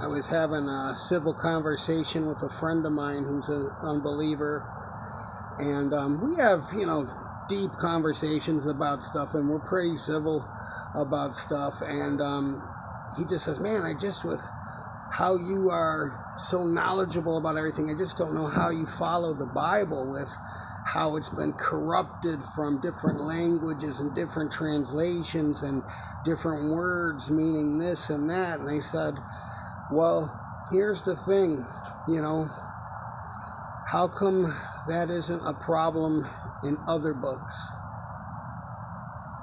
I was having a civil conversation with a friend of mine who's an unbeliever, and um, we have, you know, deep conversations about stuff, and we're pretty civil about stuff. And um, he just says, "Man, I just with how you are so knowledgeable about everything, I just don't know how you follow the Bible with." how it's been corrupted from different languages and different translations and different words meaning this and that. And I said, Well, here's the thing, you know, how come that isn't a problem in other books?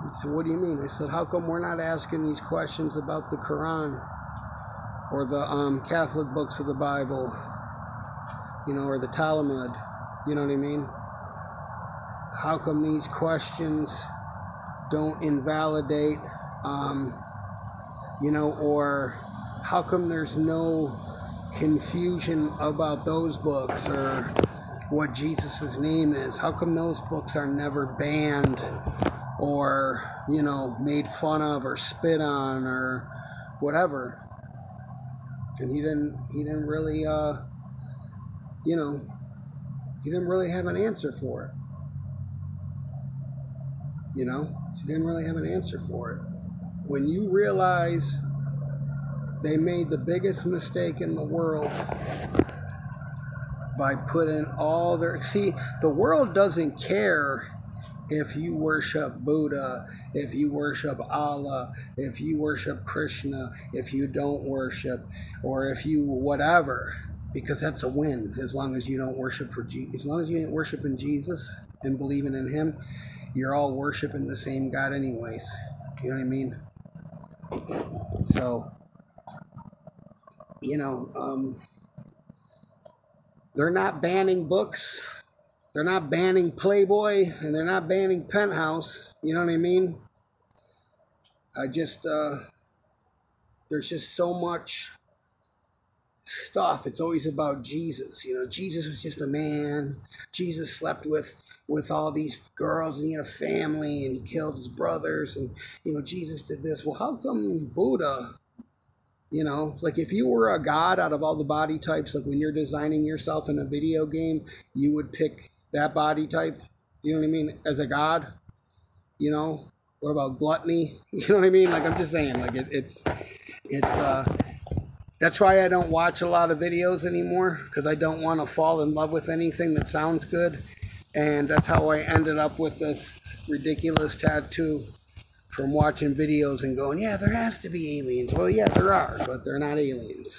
He said, What do you mean? I said, How come we're not asking these questions about the Quran or the um, Catholic books of the Bible, you know, or the Talmud? You know what I mean? how come these questions don't invalidate, um, you know, or how come there's no confusion about those books or what Jesus' name is? How come those books are never banned or, you know, made fun of or spit on or whatever? And he didn't, he didn't really, uh, you know, he didn't really have an answer for it. You know, she didn't really have an answer for it. When you realize they made the biggest mistake in the world by putting all their. See, the world doesn't care if you worship Buddha, if you worship Allah, if you worship Krishna, if you don't worship, or if you whatever, because that's a win as long as you don't worship for as long as you ain't worshiping Jesus and believing in Him you're all worshiping the same God, anyways. You know what I mean? So, you know, um, they're not banning books, they're not banning Playboy, and they're not banning Penthouse. You know what I mean? I just, uh, there's just so much stuff. It's always about Jesus. You know, Jesus was just a man. Jesus slept with with all these girls and he had a family and he killed his brothers and you know, Jesus did this. Well, how come Buddha you know, like if you were a god out of all the body types, like when you're designing yourself in a video game, you would pick that body type. You know what I mean? As a god, you know. What about gluttony? You know what I mean? Like I'm just saying, like it, it's, it's, uh, that's why I don't watch a lot of videos anymore because I don't want to fall in love with anything that sounds good. And that's how I ended up with this ridiculous tattoo from watching videos and going, yeah, there has to be aliens. Well, yeah, there are, but they're not aliens.